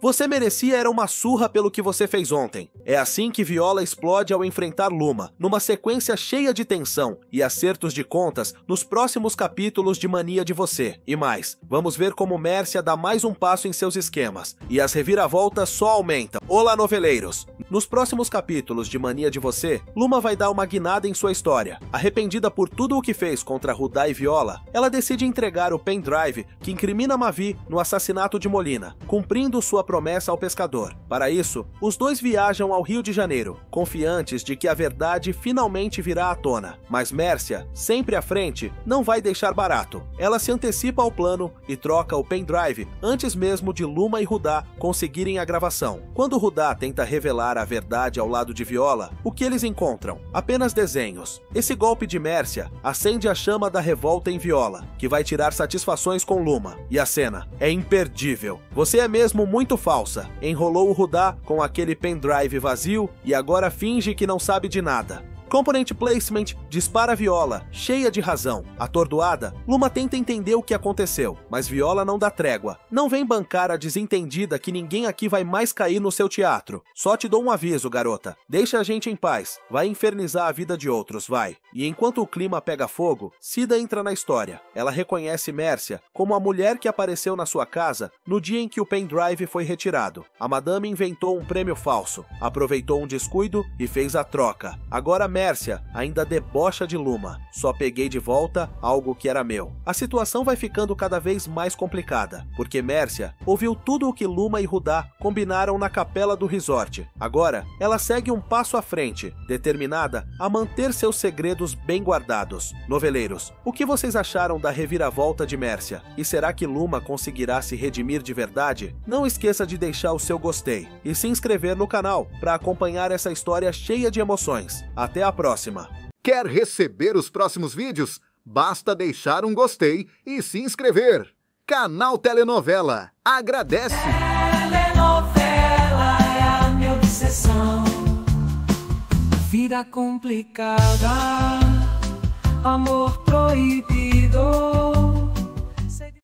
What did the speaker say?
Você merecia era uma surra pelo que você fez ontem. É assim que Viola explode ao enfrentar Luma, numa sequência cheia de tensão e acertos de contas nos próximos capítulos de Mania de Você. E mais, vamos ver como Mércia dá mais um passo em seus esquemas, e as reviravoltas só aumentam. Olá, noveleiros! Nos próximos capítulos de Mania de Você, Luma vai dar uma guinada em sua história. Arrependida por tudo o que fez contra Rudá e Viola, ela decide entregar o pendrive que incrimina Mavi no assassinato de Molina, cumprindo sua promessa ao pescador. Para isso, os dois viajam ao Rio de Janeiro, confiantes de que a verdade finalmente virá à tona. Mas Mércia, sempre à frente, não vai deixar barato. Ela se antecipa ao plano e troca o pendrive antes mesmo de Luma e Rudá conseguirem a gravação. Quando Rudá tenta revelar a verdade ao lado de Viola, o que eles encontram? Apenas desenhos. Esse golpe de Mércia acende a chama da revolta em Viola, que vai tirar satisfações com Luma. E a cena é imperdível. Você é mesmo muito falsa. Enrolou o Rudá com aquele pendrive vazio e agora finge que não sabe de nada. Component Placement dispara Viola, cheia de razão. Atordoada, Luma tenta entender o que aconteceu, mas Viola não dá trégua. Não vem bancar a desentendida que ninguém aqui vai mais cair no seu teatro. Só te dou um aviso, garota. Deixa a gente em paz. Vai infernizar a vida de outros, vai. E enquanto o clima pega fogo, Cida entra na história. Ela reconhece Mércia como a mulher que apareceu na sua casa no dia em que o pendrive foi retirado. A madame inventou um prêmio falso, aproveitou um descuido e fez a troca. Agora Mércia ainda debocha de Luma. Só peguei de volta algo que era meu. A situação vai ficando cada vez mais complicada, porque Mércia ouviu tudo o que Luma e Rudá combinaram na capela do resort. Agora, ela segue um passo à frente, determinada a manter seus segredos bem guardados. Noveleiros, o que vocês acharam da reviravolta de Mércia? E será que Luma conseguirá se redimir de verdade? Não esqueça de deixar o seu gostei e se inscrever no canal para acompanhar essa história cheia de emoções. Até a próxima! Quer receber os próximos vídeos? Basta deixar um gostei e se inscrever. Canal Telenovela agradece. Telenovela é a minha obsessão. Vida complicada, amor proibido.